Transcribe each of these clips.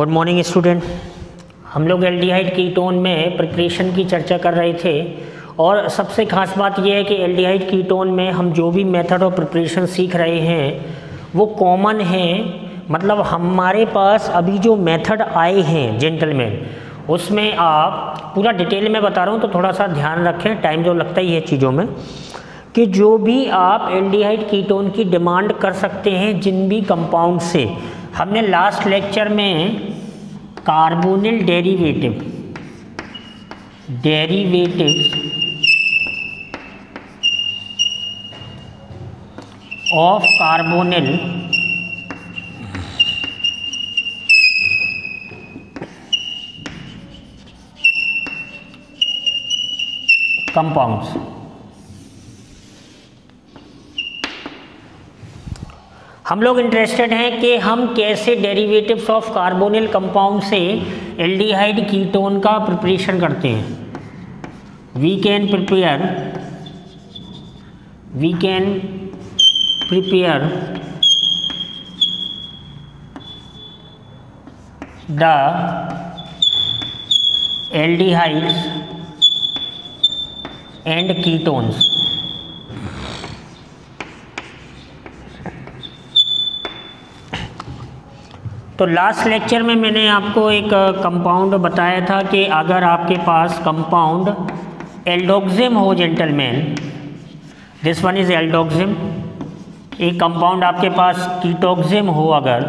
Good morning student हम लोग aldehyde ketone में प्रिपरेशन की चर्चा कर रहे थे और सबसे खास बात यह है कि एल्डिहाइड कीटोन में हम जो भी मेथड ऑफ़ प्रिपरेशन सीख रहे हैं, वो कॉमन हैं। मतलब हमारे पास अभी जो मेथड आए हैं जेंटलमैन उसमें आप पूरा डिटेल में बता रहा हूँ तो थोड़ा सा ध्यान रखें टाइम जो लगता ही है चीज़ों में, कि जो भी आप एल्डिहाइड कीटोन की डिमांड कर सकते हैं जिन भी कंपाउंड से। हमने लास्ट लेक्चर में carbonyl derivative. Derivative of carbonyl compounds हम लोग इंटरेस्टेड हैं कि हम कैसे डेरिवेटिव्स ऑफ़ कार्बोनिल कंपाउंड से एल्डिहाइड कीटोन का प्रिपरेशन करते हैं। We can prepare we can prepare the aldehydes and ketones तो लास्ट लेक्चर में मैंने आपको एक कंपाउंड बताया था कि अगर आपके पास कंपाउंड एल्डोक्सिम हो gentleman this one is aldoxime एक कंपाउंड आपके पास कीटोक्सिम हो अगर,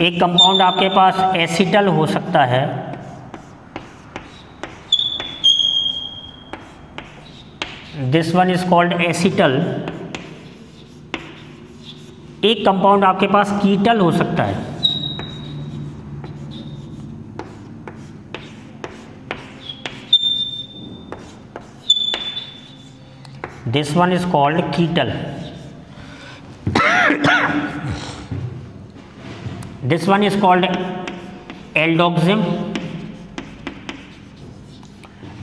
एक कंपाउंड आपके पास एसिटल हो सकता है this one is called acetal एक कंपाउंड आपके पास कीटल हो सकता है। This one is called ketal. This one is called aldoxime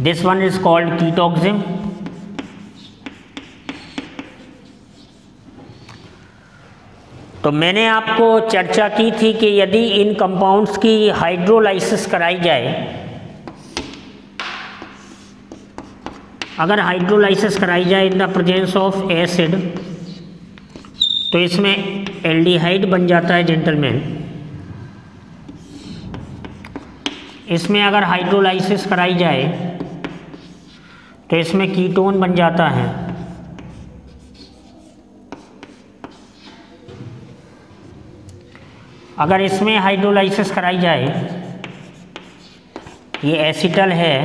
this one is called ketoxime तो मैंने आपको चर्चा की थी कि यदि इन कंपाउंड्स की हाइड्रोलाइसिस कराई जाए, अगर हाइड्रोलाइसिस कराई जाए in the presence of acid तो इसमें एल्डिहाइड बन जाता है जेंटलमैन इसमें अगर हाइड्रोलाइसिस कराई जाए तो इसमें कीटोन बन जाता है. अगर इसमें हाइड्रोलाइसिस कराई जाए, ये एसिटल है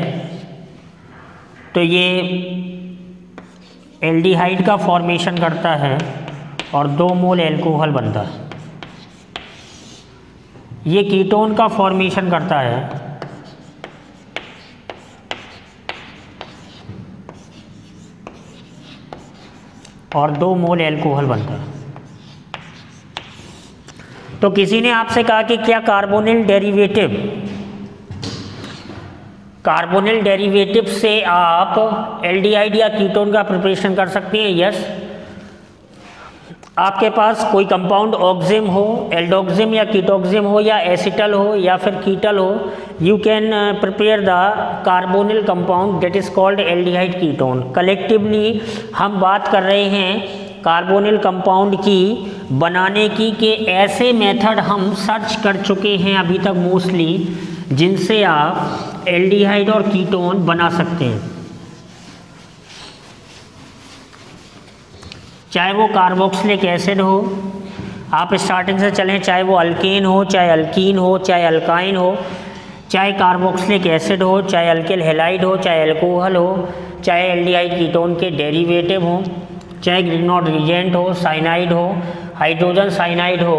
तो ये एल्डिहाइड का फॉर्मेशन करता है और दो मोल एल्कोहल बनता है। ये कीटोन का फॉर्मेशन करता है। और दो मोल एल्कोहल बनता है। तो किसी ने आपसे कहा कि क्या कार्बोनिल डेरिवेटिव? कार्बोनिल डेरिवेटिव से आप एल्डिहाइड या कीटोन का प्रिपरेशन कर सकते हैं, यस। आपके पास कोई कंपाउंड ऑक्जिम हो एल्डोक्सिम या कीटोक्सिम हो, या एसिटल हो, या फिर कीटल हो you can prepare the carbonyl compound that is called aldehyde ketone. Collectively हम बात कर रहे हैं कार्बोनिल कंपाउंड की बनाने की कि ऐसे मेथड हम सर्च कर चुके हैं अभी तक मोस्टली, जिनसे आप एल्डिहाइड और कीटोन बना सकते हैं। चाहे वो कार्बोक्सिलिक एसिड हो, आप स्टार्टिंग से चलें, चाहे वो अल्केन हो, चाहे अल्कीन हो, चाहे अल्काइन हो, चाहे कार्बोक्सिलिक एसिड हो, चाहे अल्किल हेलाइड हो, चाहे अल्कोहल हो, चाहे एल्डिहाइड कीटोन के डेरिवेटिव हो, चाहे ग्रिग्नोड रिजेंट हो, साइनाइड हो हाइड्रोजन साइनाइड हो,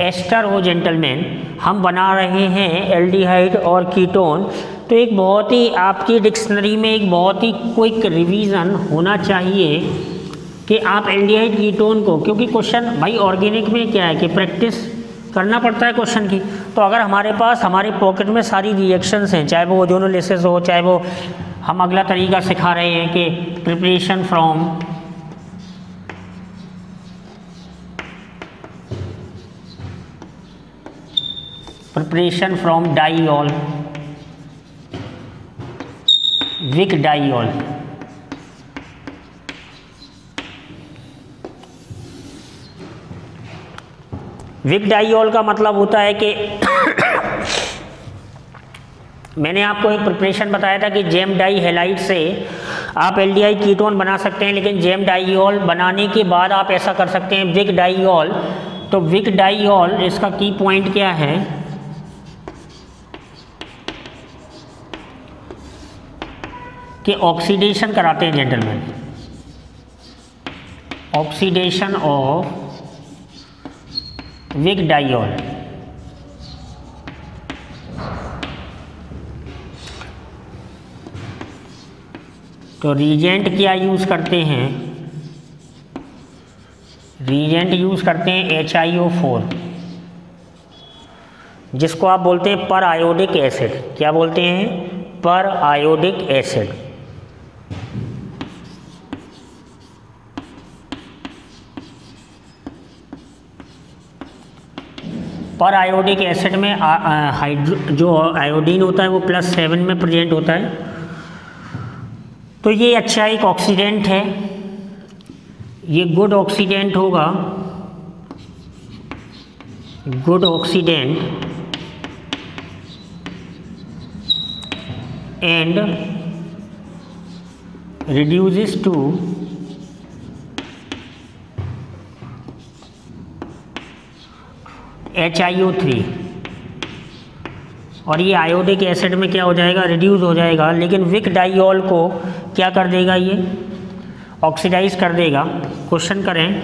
एस्टर हो, जेंटलमैन, हम बना रहे हैं एल्डिहाइड और कीटोन। तो एक बहुत ही, आपकी डिक्शनरी में एक बहुत ही क्विक रिवीजन होना चाहिए कि आप एल्डिहाइड, कीटोन को, क्योंकि क्वेश्चन भाई ऑर्गेनिक में क्या है कि प्रैक्टिस करना पड़ता है क्वेश्चन की। तो अगर हमारे पास, हमारे पॉकेट में सारी रिएक्शंस हैं, चाहे वो ओजोनोलिसिस हो, चाहे वो हम अगला तरीका सिखा रहे हैं कि preparation from preparation from diol. Vic diol vic diol का मतलब होता है कि मैंने आपको एक प्रिपरेशन बताया था कि जेम डाई हेलाइट से आप एल्डिहाइड कीटोन बना सकते हैं, लेकिन जेम डाइल बनाने के बाद आप ऐसा कर सकते हैं। विक डाइल तो विक डाइल इसका की पॉइंट क्या है? कि ऑक्सीडेशन कराते हैं gentleman oxidation of vic diol तो रीजेंट क्या यूज़ करते हैं? रीजेंट यूज़ करते हैं एच आई ओ फोर जिसको आप बोलते हैं पर आयोडिक एसिड क्या बोलते हैं? पर आयोडिक एसिड पर आयोडिक एसिड में हाइड्रो जो आयोडीन होता है वो प्लस सेवन में प्रेजेंट होता है। तो ये अच्छा एक ऑक्सीडेंट है। ये गुड ऑक्सीडेंट होगा। Good oxidant and reduces to H I O three और ये आयोडिक एसिड में क्या हो जाएगा? रिड्यूस हो जाएगा। लेकिन विक डाइल को क्या कर देगा ये? ऑक्सीडाइज कर देगा। क्वेश्चन करें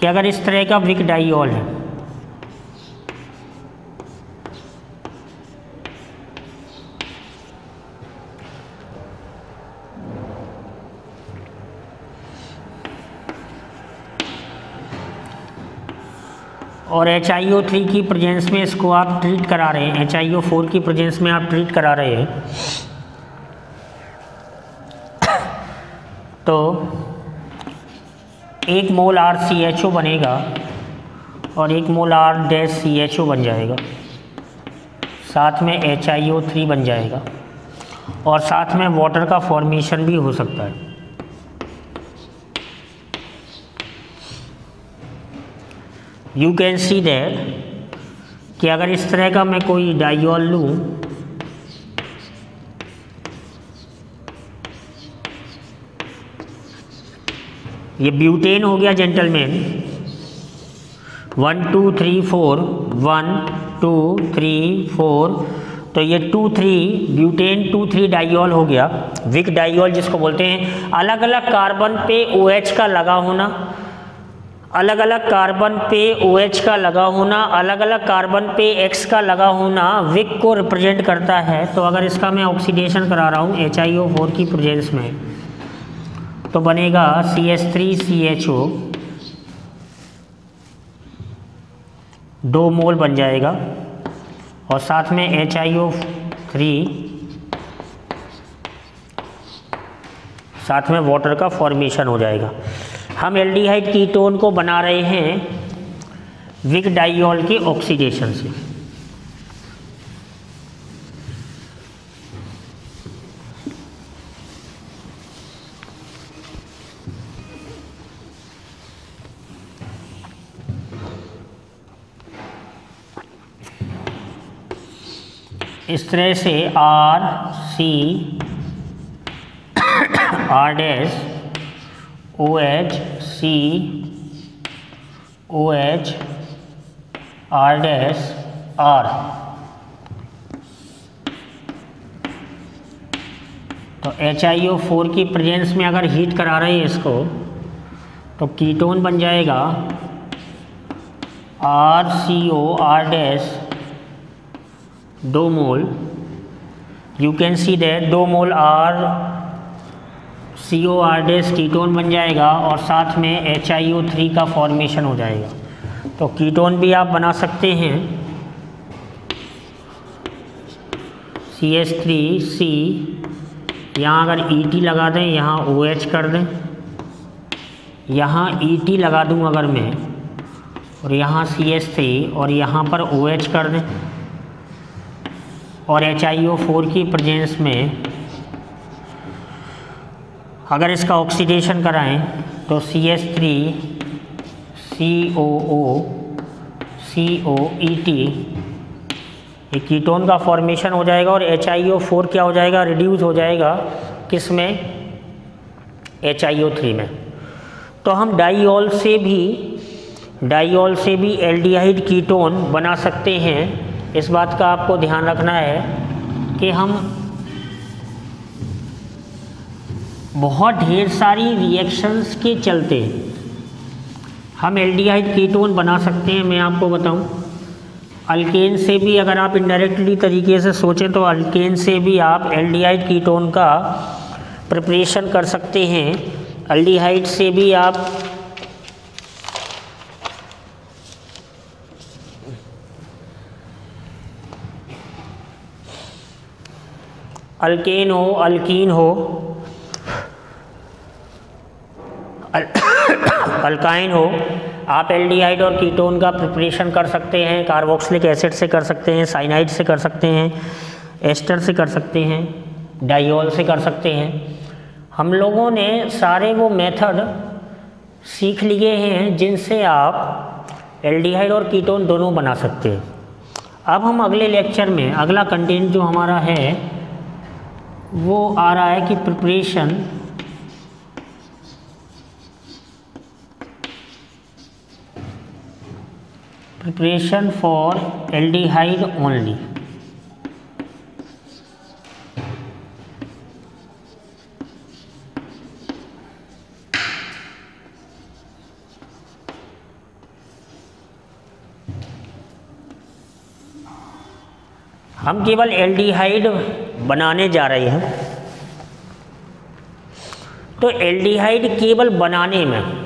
कि अगर इस तरह का विक डाइल है और एच आई ओ थ्री की प्रेजेंस में इसको आप ट्रीट करा रहे हैं। एच आई ओ फोर की प्रेजेंस में आप ट्रीट करा रहे हैं। तो एक मोल आर सी एच ओ बनेगा और एक mole R dash C H O बन जाएगा। साथ में एच आई ओ थ्री बन जाएगा और साथ में वाटर का फॉर्मेशन भी हो सकता है। यू कैन सी दैट कि अगर इस तरह का मैं कोई डाइल लूँ, ये ब्यूटेन हो गया gentleman one two three four one two three four तो ये two three butane two three diol हो गया. विक डाइल जिसको बोलते हैं अलग अलग कार्बन पे ओ OH का लगा होना अलग अलग कार्बन पे ओ OH का लगा होना अलग अलग कार्बन पे X का लगा होना विक को रिप्रेजेंट करता है। तो अगर इसका मैं ऑक्सीडेशन करा रहा हूँ एच आई ओ फोर की प्रेजेंस में तो बनेगा C H three C H O दो मोल बन जाएगा और साथ में एच आई ओ थ्री साथ में वाटर का फॉर्मेशन हो जाएगा। हम एल्डिहाइड कीटोन को बना रहे हैं विक डाइल के ऑक्सीडेशन से। इस तरह से R, C, R dash O H C O H R dash R तो एच आई ओ फोर की प्रेजेंस में अगर हीट करा रहे हैं इसको तो कीटोन बन जाएगा R C O R dash दो mole. You can see that दो mole R C O R dash ketone बन जाएगा और साथ में एच आई ओ थ्री का फॉर्मेशन हो जाएगा। तो कीटोन भी आप बना सकते हैं। सी एस थ्री सी यहाँ अगर ई e टी लगा दें, यहाँ ओ एच कर दें। यहाँ ई e टी लगा दूँ अगर मैं, और यहाँ सी एस थ्री और यहाँ पर ओ OH कर दें। और एच आई ओ फोर की प्रेजेंस में अगर इसका ऑक्सीडेशन कराएँ तो C S three C O O C O E T ये कीटोन का फॉर्मेशन हो जाएगा और एच आई ओ फोर क्या हो जाएगा? रिड्यूस हो जाएगा किसमें? एच आई ओ थ्री में। तो हम डाईऑल से भी डाईऑल से भी एल्डिहाइड कीटोन बना सकते हैं। इस बात का आपको ध्यान रखना है कि हम बहुत ढेर सारी रिएक्शंस के चलते हम एल्डिहाइड कीटोन बना सकते हैं, मैं आपको बताऊँ। अल्केन से भी अगर आप इनडायरेक्टली तरीके से सोचें तो अल्केन से भी आप एल्डिहाइड कीटोन का प्रिपरेशन कर सकते हैं। अल्डिहाइड से भी आप अल्केन हो अल्कीन हो अल्काइन हो, आप एल्डिहाइड और कीटोन का प्रिपरेशन कर सकते हैं कार्बोक्सिलिक एसिड से कर सकते हैं साइनाइड से कर सकते हैं एस्टर से कर सकते हैं डाइऑल से कर सकते हैं। हम लोगों ने सारे वो मेथड सीख लिए हैं जिनसे आप एल्डिहाइड और कीटोन दोनों बना सकते हैं। अब हम अगले लेक्चर में, अगला कंटेंट जो हमारा है, वो आ रहा है कि preparation preparation for aldehyde only हम केवल एल्डिहाइड बनाने जा रहे हैं। तो एल्डिहाइड केवल बनाने में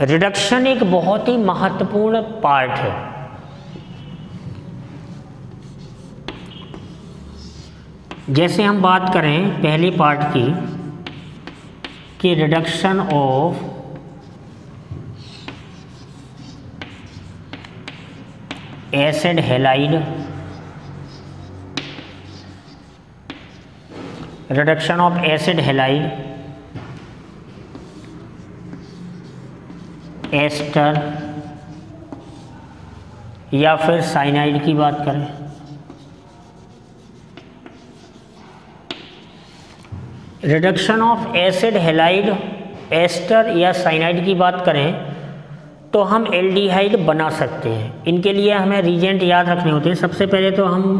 रिडक्शन एक बहुत ही महत्वपूर्ण पार्ट है। जैसे हम बात करें पहले पार्ट की, कि reduction of acid halide reduction of acid halide ester, या फिर साइनाइड की बात करें। Reduction of acid halide, ester या साइनाइड की बात करें तो हम एल्डिहाइड बना सकते हैं। इनके लिए हमें रीजेंट याद रखने होते हैं। सबसे पहले तो हम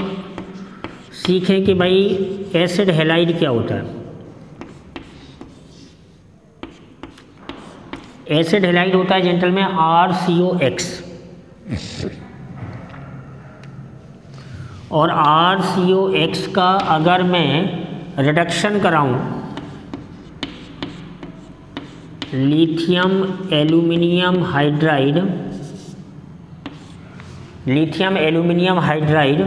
सीखें कि भाई एसिड हेलाइड क्या होता है। एसिड हेलाइड होता है gentleman, R C O X. और आर सी ओ एक्स का अगर मैं reduction कराऊं lithium aluminium hydride lithium aluminium hydride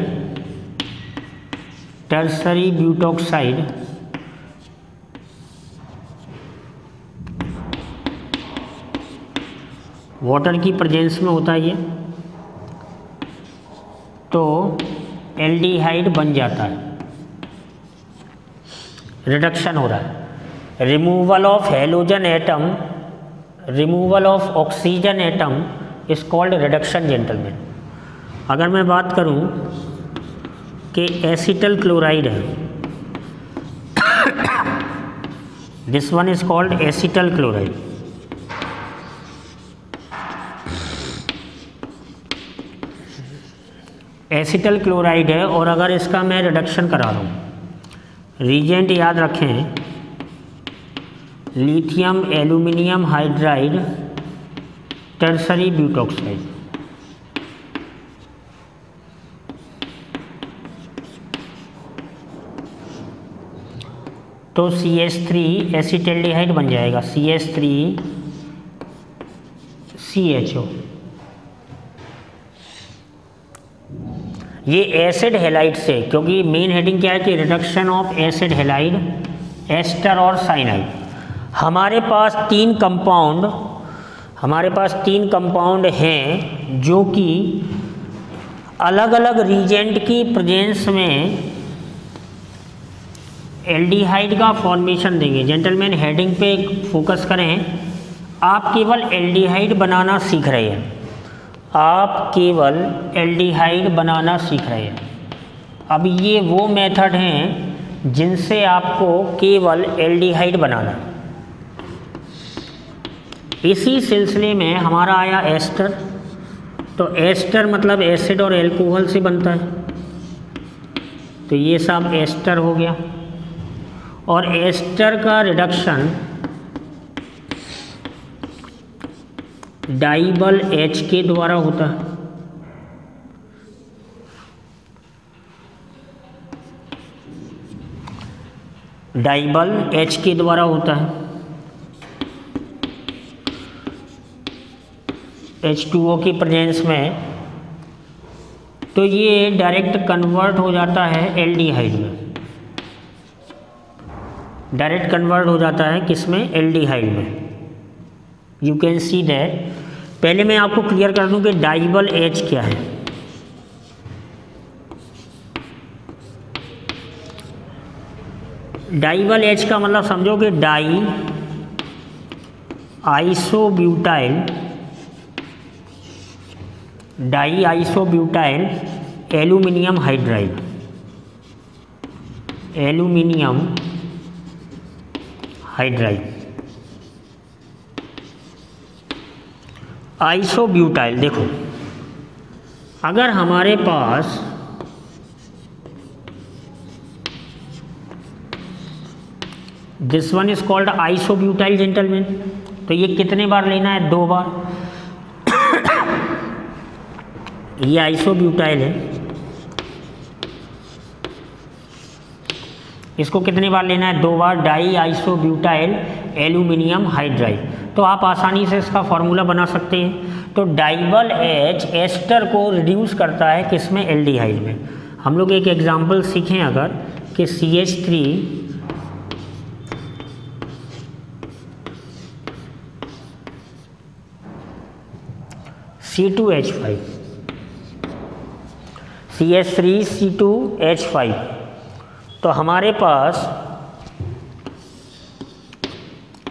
tertiary butoxide water की प्रेजेंस में होता है ये। तो एल्डिहाइड बन जाता है। रिडक्शन हो रहा है। Removal of halogen atom removal of oxygen atom is called reduction gentleman अगर मैं बात करूँ कि एसिटल क्लोराइड है। This one is called acetyl chloride acetyl chloride है और अगर इसका मैं रिडक्शन करा हूँ रीजेंट याद रखें lithium aluminium hydride tertiary butoxide तो सी एस थ्री एसिटेल्डिहाइड बन जाएगा। C S three C H O ये एसिड हेलाइड से, क्योंकि मेन हेडिंग क्या है कि reduction of acid halide ester और साइनाइड हमारे पास तीन कंपाउंड हमारे पास तीन कंपाउंड हैं जो कि अलग अलग रीजेंट की प्रेजेंस में एल्डिहाइड का फॉर्मेशन देंगे। जेंटलमैन हेडिंग पे फोकस करें। आप केवल एल्डिहाइड बनाना सीख रहे हैं। आप केवल एल्डिहाइड बनाना सीख रहे हैं। अब ये वो मेथड हैं जिनसे आपको केवल एल्डिहाइड बनाना इसी सिलसिले में हमारा आया एस्टर। तो एस्टर मतलब एसिड और एल्कोहल से बनता है। तो ये सब एस्टर हो गया। और एस्टर का रिडक्शन डाइबल एच के द्वारा होता है। डाइबल एच के द्वारा होता है। एच टू ओ की प्रेजेंस में। तो ये डायरेक्ट कन्वर्ट हो जाता है एल डी एल्डिहाइड में। डायरेक्ट कन्वर्ट हो जाता है किसमें एल्डिहाइड में। यू कैन सी दैट पहले मैं आपको क्लियर कर दूँ कि डाइबल एच क्या है। डाइबल एच का मतलब समझो कि di isobutyl di isobutyl aluminium hydride aluminium hydride isobutyl, देखो। अगर हमारे पास this one is called isobutyl gentleman तो ये कितने बार लेना है? दो बार। ये आइसोब्यूटाइल है। इसको कितने बार लेना है? दो बार। Di isobutyl aluminium hydride. तो आप आसानी से इसका फॉर्मूला बना सकते हैं। तो डाइबल एच एस्टर को रिड्यूस करता है किसमें एल्डिहाइड में। हम लोग एक एग्जांपल सीखें अगर कि C H three C two H five C H three C two H five तो हमारे पास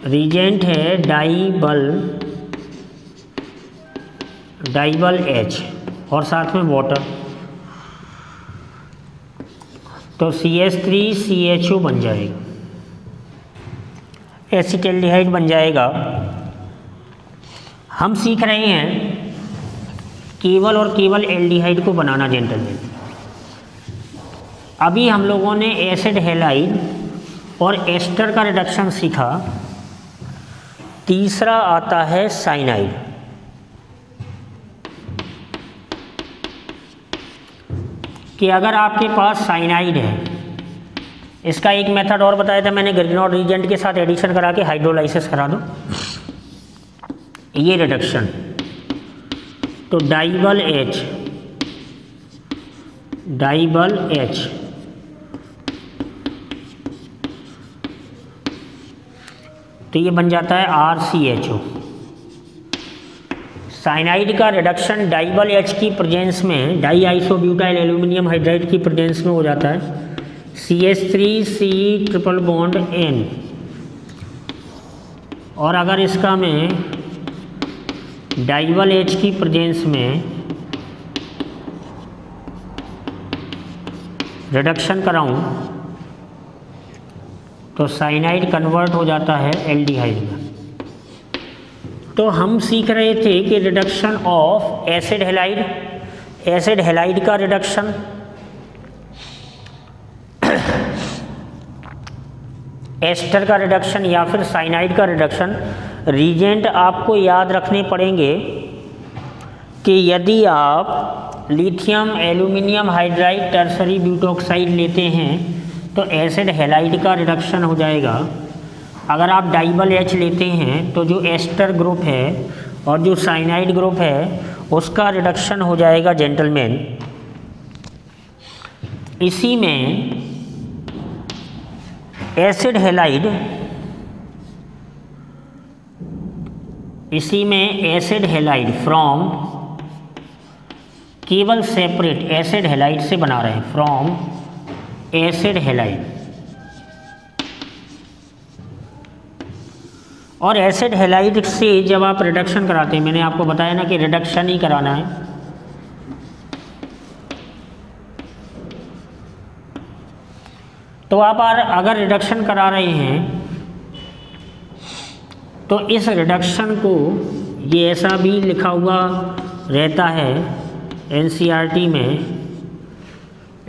रीजेंट है डाइबल डाइबल एच और साथ में वाटर तो C H three C H O बन जाएगा. एसिटेल्डिहाइड बन जाएगा. हम सीख रहे हैं केवल और केवल एल्डिहाइड को बनाना जेंटलमैन अभी हम लोगों ने एसिड हेलाइड और एस्टर का रिडक्शन सीखा. तीसरा आता है साइनाइड। कि अगर आपके पास साइनाइड है, इसका एक मेथड और बताया था मैंने ग्रिग्नॉड रीजेंट के साथ एडिशन करा के हाइड्रोलाइसिस करा दो। ये रिडक्शन तो डाइबल एच डाइबल एच तो ये बन जाता है R C H O cyanide का रिडक्शन डाइबल एच की प्रेजेंस में डाई आइसोब्यूटाइल एल्यूमिनियम हाइड्राइड की प्रेजेंस में हो जाता है। C H three C triple bond N और अगर इसका मैं डाइबल एच की प्रेजेंस में रिडक्शन कराऊं तो साइनाइड कन्वर्ट हो जाता है एल्डिहाइड में। तो हम सीख रहे थे कि reduction of acid halide acid halide का रिडक्शन एस्टर का रिडक्शन या फिर साइनाइड का रिडक्शन रीजेंट आपको याद रखने पड़ेंगे कि यदि आप lithium aluminium hydride tertiary butoxide लेते हैं तो एसिड हेलाइड का रिडक्शन हो जाएगा। अगर आप डाइबल एच लेते हैं तो जो एस्टर ग्रुप है और जो साइनाइड ग्रुप है, उसका रिडक्शन हो जाएगा जेंटलमैन इसी में एसिड हेलाइड इसी में एसिड हेलाइड फ्रॉम केवल सेपरेट एसिड हेलाइड से बना रहे हैं फ्रॉम एसिड हेलाइड और एसिड हेलाइड से जब आप रिडक्शन कराते हैं, मैंने आपको बताया ना कि रिडक्शन ही कराना है। तो आप अगर रिडक्शन करा रहे हैं तो इस रिडक्शन को ये ऐसा भी लिखा हुआ रहता है एनसीईआरटी में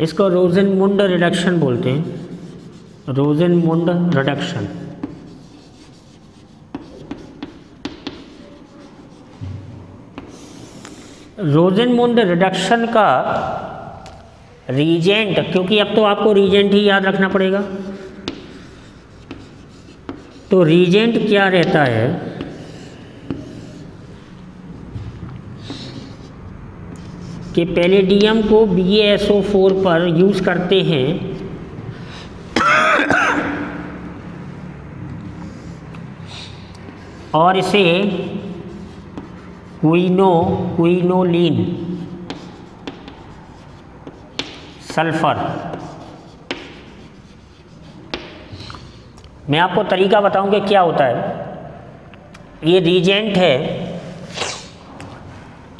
इसको रोजन मुंड रिडक्शन बोलते हैं। रोजन मुंड रिडक्शन। रोजन मुंड रिडक्शन का रीजेंट, क्योंकि अब तो आपको रीजेंट ही याद रखना पड़ेगा। तो रीजेंट क्या रहता है? कि पैलेडियम को बी एस ओ फोर पर यूज़ करते हैं। और इसे क्विनो, क्विनोलिन सल्फ़र। मैं आपको तरीका बताऊँ कि क्या होता है। ये रीजेंट है।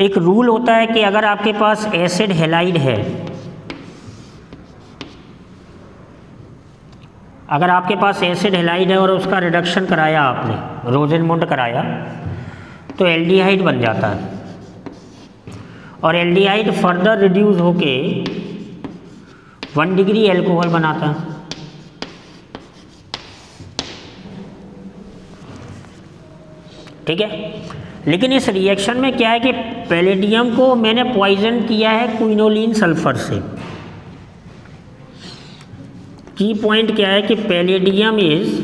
एक रूल होता है कि अगर आपके पास एसिड हेलाइड है, अगर आपके पास एसिड हेलाइड है और उसका रिडक्शन कराया आपने रोजन मुंड कराया तो एल्डिहाइड बन जाता है। और एल्डिहाइड फर्दर रिड्यूस होके वन डिग्री एल्कोहल बनाता है। ठीक है? लेकिन इस रिएक्शन में क्या है कि पैलेडियम को मैंने पॉइजन किया है क्विनोलिन सल्फ़र से। की पॉइंट क्या है कि palladium is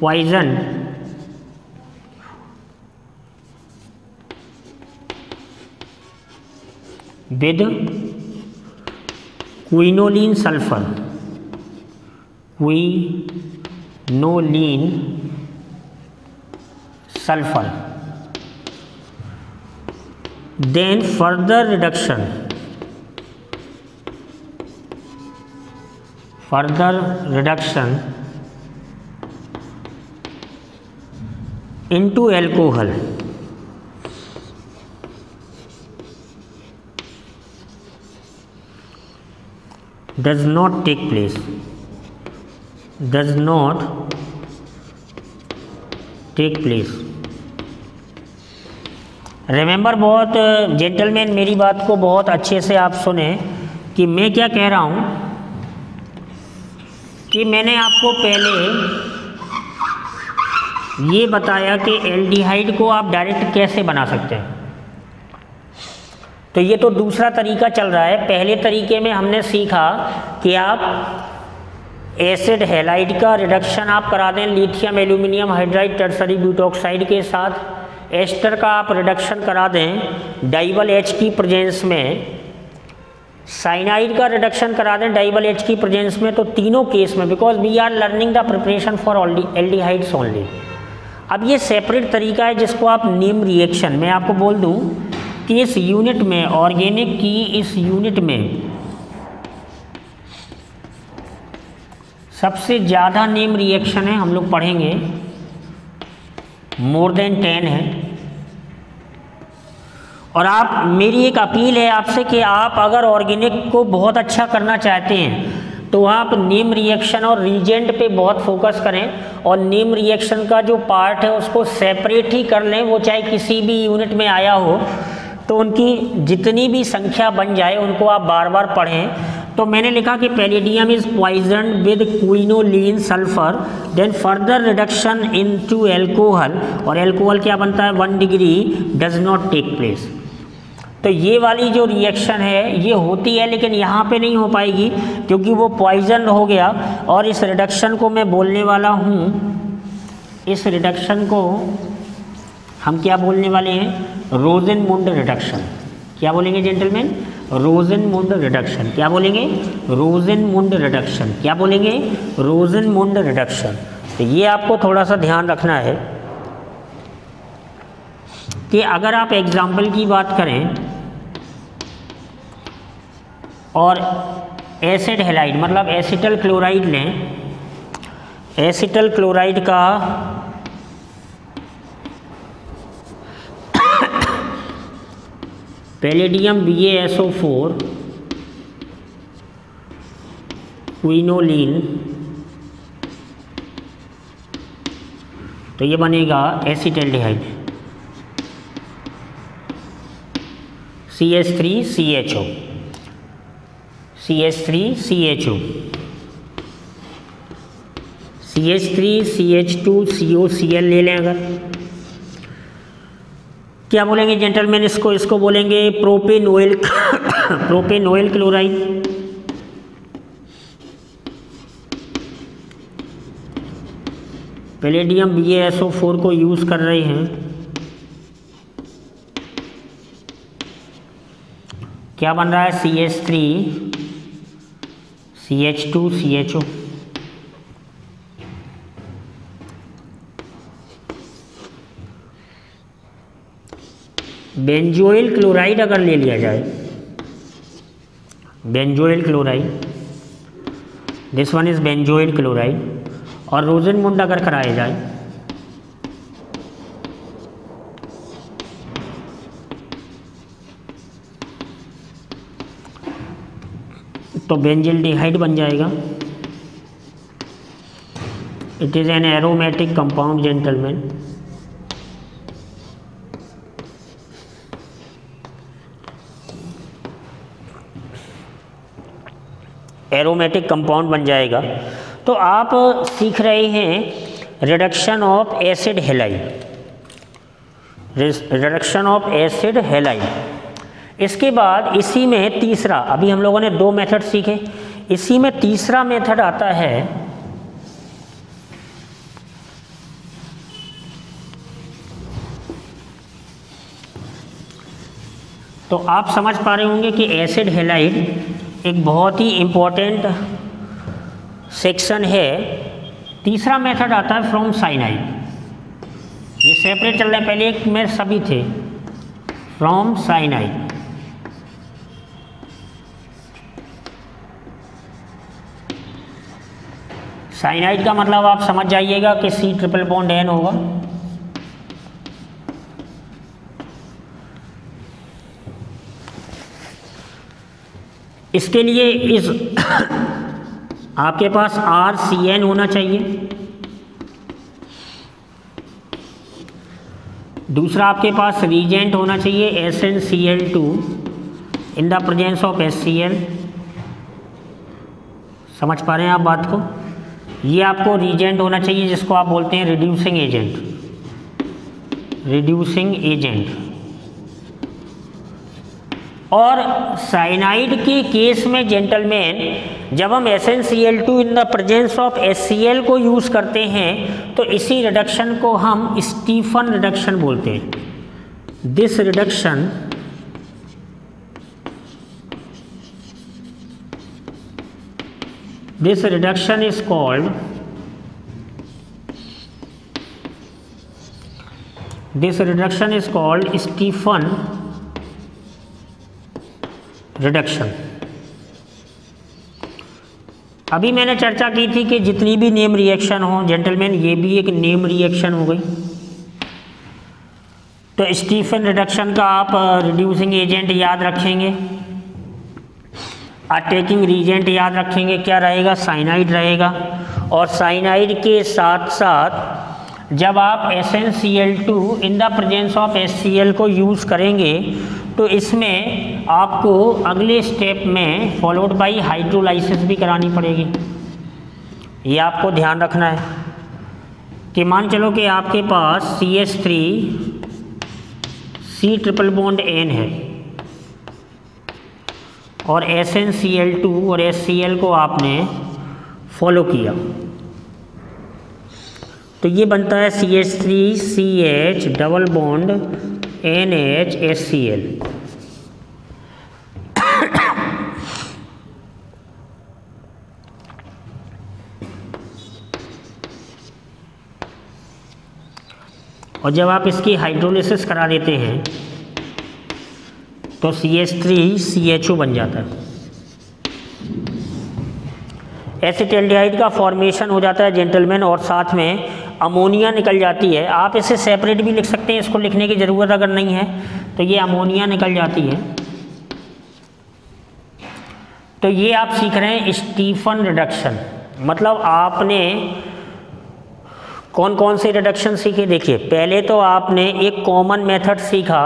poison with quinoline sulphur quinoline sulphur then further reduction further reduction into alcohol does not take place does not take place remember बहुत जेंटलमैन मेरी बात को बहुत अच्छे से आप सुने कि मैं क्या कह रहा हूँ कि मैंने आपको पहले ये बताया कि एल्डिहाइड को आप डायरेक्ट कैसे बना सकते हैं। तो ये तो दूसरा तरीका चल रहा है। पहले तरीके में हमने सीखा कि आप एसिड हेलाइड का रिडक्शन आप करा दें lithium aluminium hydride tertiary butoxide के साथ। एस्टर का आप रिडक्शन करा दें डाइबल एच की प्रेजेंस में साइनाइड का रिडक्शन करा दें डाइबल एच की प्रेजेंस में तो तीनों केस में because we are learning the preparation for aldehydes only अब ये सेपरेट तरीका है जिसको आप नेम रिएक्शन मैं आपको बोल दूँ, कि इस यूनिट में ऑर्गेनिक की इस यूनिट में, सबसे ज़्यादा नेम रिएक्शन है, हम लोग पढ़ेंगे मोर देन टेन है। और आप, मेरी एक अपील है आपसे कि आप अगर ऑर्गेनिक को बहुत अच्छा करना चाहते हैं तो आप नेम रिएक्शन और रीजेंट पे बहुत फोकस करें और नेम रिएक्शन का जो पार्ट है उसको सेपरेट ही कर लें, वो चाहे किसी भी यूनिट में आया हो तो उनकी जितनी भी संख्या बन जाए, उनको आप बार बार पढ़ें। तो मैंने लिखा कि palladium is poison with quinoline sulphur then further reduction into alcohol और एल्कोहल क्या बनता है? One degree does not take place तो ये वाली जो रिएक्शन है, ये होती है, लेकिन यहाँ पे नहीं हो पाएगी, क्योंकि वो पॉइजन हो गया। और इस रिडक्शन को मैं बोलने वाला हूँ। इस रिडक्शन को हम क्या बोलने वाले हैं? रोजन मुंड रिडक्शन क्या बोलेंगे जेंटलमैन रोजन मुंड रिडक्शन क्या बोलेंगे? रोजन मुंड रिडक्शन क्या बोलेंगे? रोजन मुंड रिडक्शन तो ये आपको थोड़ा सा ध्यान रखना है कि अगर आप एग्ज़ाम्पल की बात करें और एसिड हेलाइड मतलब एसिटल क्लोराइड लें। एसिटल क्लोराइड का palladium B S O four quinoline तो ये बनेगा acetaldehyde C H three C H O C H three C H O C H three C H two C O C L ले लें अगर। क्या बोलेंगे gentleman इसको? इसको बोलेंगे propanoyl propanoyl chloride palladium B S O four को use कर रहे हैं। क्या बन रहा है C S three C H two C H O benzoyl chloride अगर ले लिया जाए benzoyl chloride this one is benzoyl chloride और रोजन मुंड अगर कराया जाए तो बेंजिल डिहाइड बन जाएगा। It is an aromatic compound gentleman aromatic compound बन जाएगा। तो आप सीख रहे हैं reduction of acid halide reduction of acid halide इसके बाद इसी में तीसरा। अभी हम लोगों ने दो मेथड सीखे। इसी में तीसरा मेथड आता है तो आप समझ पा रहे होंगे कि एसिड हेलाइड एक बहुत ही इम्पोर्टेंट सेक्शन है। तीसरा मेथड आता है फ्रॉम साइनाइड ये सेपरेट चल रहे पहले एक में सभी थे। फ्रॉम साइनाइड साइनाइड का मतलब आप समझ जाइएगा कि सी ट्रिपल बॉन्ड एन होगा। इसके लिए इस आपके पास आर सी एन होना चाहिए। दूसरा आपके पास रीजेंट होना चाहिए S N C L two in the presence of S C L समझ पा रहे हैं आप बात को? ये आपको रीजेंट होना चाहिए, जिसको आप बोलते हैं रिड्यूसिंग एजेंट रिड्यूसिंग एजेंट और साइनाइड के केस में जेंटलमैन जब हम S N C L two in the presence of S C L को यूज़ करते हैं तो इसी रिडक्शन को हम स्टीफन रिडक्शन बोलते हैं. This reduction this reduction is called this reduction is called Stephen reduction अभी मैंने चर्चा की थी कि जितनी भी नेम रिएक्शन हो जेंटलमैन ये भी एक नेम रिएक्शन हो गई। तो स्टीफन रिडक्शन का आप रिड्यूसिंग एजेंट याद रखेंगे। अटैकिंग रीजेंट याद रखेंगे, क्या रहेगा? साइनाइड रहेगा। और साइनाइड के साथ साथ जब आप S N C L two in the presence of S C L को यूज़ करेंगे तो इसमें आपको अगले स्टेप में फॉलोड बाई हाइड्रोलाइसिस भी करानी पड़ेगी। ये आपको ध्यान रखना है कि मान चलो कि आपके पास C S three C triple bond N है। और S N C L two और एस सी एल को आपने फॉलो किया। तो ये बनता है C H three C H double bond N H S C L और जब आप इसकी हाइड्रोलिसिस करा देते हैं तो सी एच थ्री ही सी एच ओ बन जाता है। एसिटेल्डिहाइड का फॉर्मेशन हो जाता है जेंटलमैन और साथ में अमोनिया निकल जाती है। आप इसे सेपरेट भी लिख सकते हैं, इसको लिखने की ज़रूरत अगर नहीं है तो ये अमोनिया निकल जाती है। तो ये आप सीख रहे हैं स्टीफन रिडक्शन मतलब आपने कौन कौन से रिडक्शन सीखे? देखिए, पहले तो आपने एक कॉमन मेथड सीखा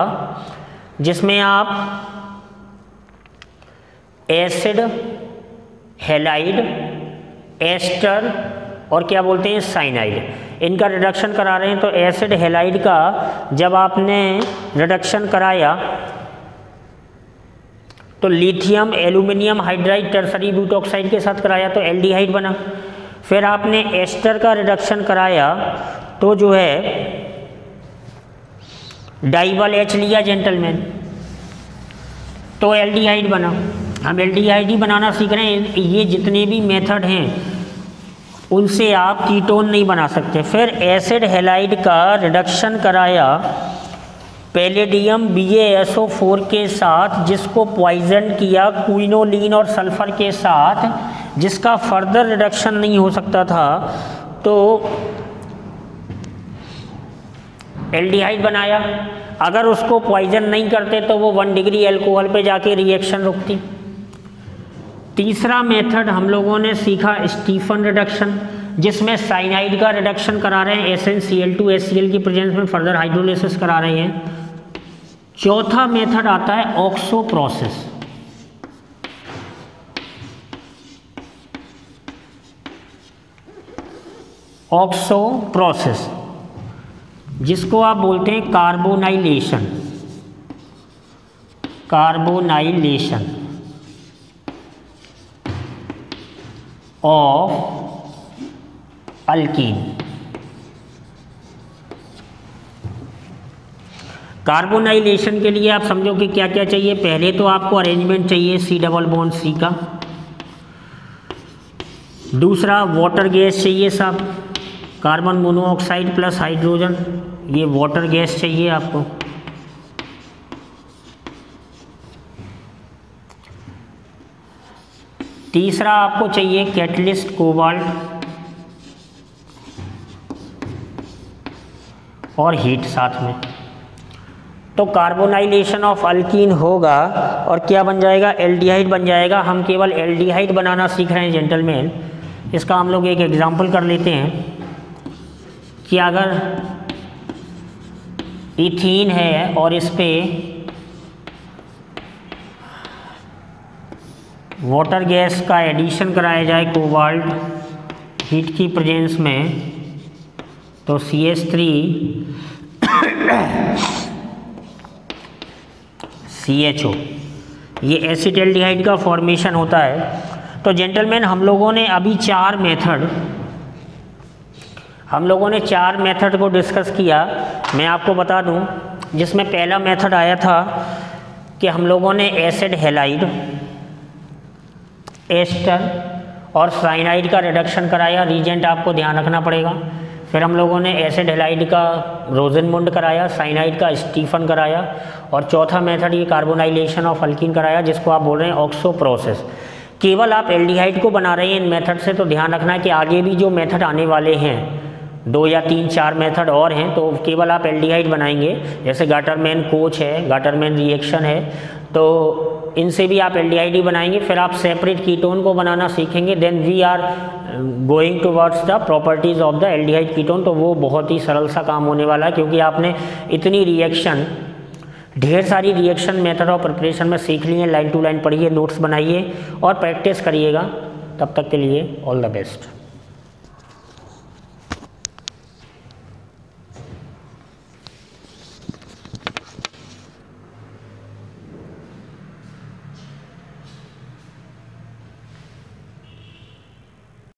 जिसमें आप एसिड, हेलाइड, एस्टर और क्या बोलते हैं, साइनाइड। इनका रिडक्शन करा रहे हैं तो एसिड, हेलाइड का जब आपने रिडक्शन कराया तो lithium aluminium hydride tertiary butoxide के साथ कराया तो एल्डिहाइड बना। फिर आपने एस्टर का रिडक्शन कराया तो जो है डाइबल एच लिया जेंटलमैन तो एल्डिहाइड बना हम एल्डिहाइड ही बनाना सीख रहे हैं, ये जितने भी मेथड हैं, उनसे आप कीटोन नहीं बना सकते। फिर एसिड हेलाइड का रिडक्शन कराया palladium B S O four के साथ, जिसको पॉइजन किया क्विनोलिन और सल्फ़र के साथ, जिसका फर्दर रिडक्शन नहीं हो सकता था तो एल्डिहाइड बनाया। अगर उसको पॉइजन नहीं करते तो वो वन डिग्री एल्कोहल पे जाके रिएक्शन रुकती। तीसरा मेथड हम लोगों ने सीखा स्टीफन रिडक्शन जिसमें साइनाइड का रिडक्शन करा रहे हैं S N C L two S C L की प्रेजेंस में फर्दर हाइड्रोलिसिस करा रहे हैं। चौथा मेथड आता है ऑक्सो प्रोसेस ऑक्सो प्रोसेस जिसको आप बोलते हैं carbonylation. Carbonylation. Of alkene. Carbonylation के लिए आप समझो कि क्या क्या चाहिए। पहले तो आपको अरेंजमेंट चाहिए सी डबल बॉन्ड सी का। दूसरा वाटर गैस चाहिए साहब। कार्बन मोनोऑक्साइड प्लस हाइड्रोजन, ये वाटर गैस चाहिए आपको। तीसरा आपको चाहिए कैटलिस्ट कोबाल्ट और हीट साथ में। तो कार्बोनाइलेशन ऑफ़ अल्कीन होगा और क्या बन जाएगा? एल्डिहाइड बन जाएगा। हम केवल एल्डिहाइड बनाना सीख रहे हैं जेंटलमैन इसका हम लोग एक एग्जांपल कर लेते हैं। कि अगर इथीन है और इस पर वाटर गैस का एडिशन कराया जाए कोबाल्ट हीट की प्रेजेंस में तो C S three C H O ये एसिटेल्डिहाइड का फॉर्मेशन होता है। तो जेंटलमैन हम लोगों ने अभी चार मेथड हम लोगों ने चार मेथड को डिस्कस किया। मैं आपको बता दूँ, जिसमें पहला मेथड आया था कि हम लोगों ने एसिड हेलाइड, एस्टर और साइनाइड का रिडक्शन कराया। रीजेंट आपको ध्यान रखना पड़ेगा। फिर हम लोगों ने एसिड हेलाइड का रोजनमुंड कराया, साइनाइड का स्टीफन कराया और चौथा मेथड ये कार्बोनाइलेशन ऑफ़ अल्किन कराया, जिसको आप बोल रहे हैं ऑक्सो प्रोसेस। केवल आप एल्डिहाइड को बना रहे हैं इन मेथड से तो ध्यान रखना है कि आगे भी जो मेथड आने वाले हैं दो या तीन, चार मेथड और हैं तो केवल आप एल्डिहाइड बनाएँगे। जैसे गाटरमैन कोच है, गाटरमैन रिएक्शन है तो इनसे भी आप एल्डिहाइड बनाएँगे, फिर आप सेपरेट कीटोन को बनाना सीखेंगे then we are going towards the properties of the aldehyde ketone तो वो बहुत ही सरल सा काम होने वाला है, क्योंकि आपने इतनी रिएक्शन ढेर सारी रिएक्शन मेथड और प्रिपरेशन में सीख ली है लाइन टू लाइन पढ़िए नोट्स बनाइए, और प्रैक्टिस करिएगा। तब तक के लिए ऑल द बेस्ट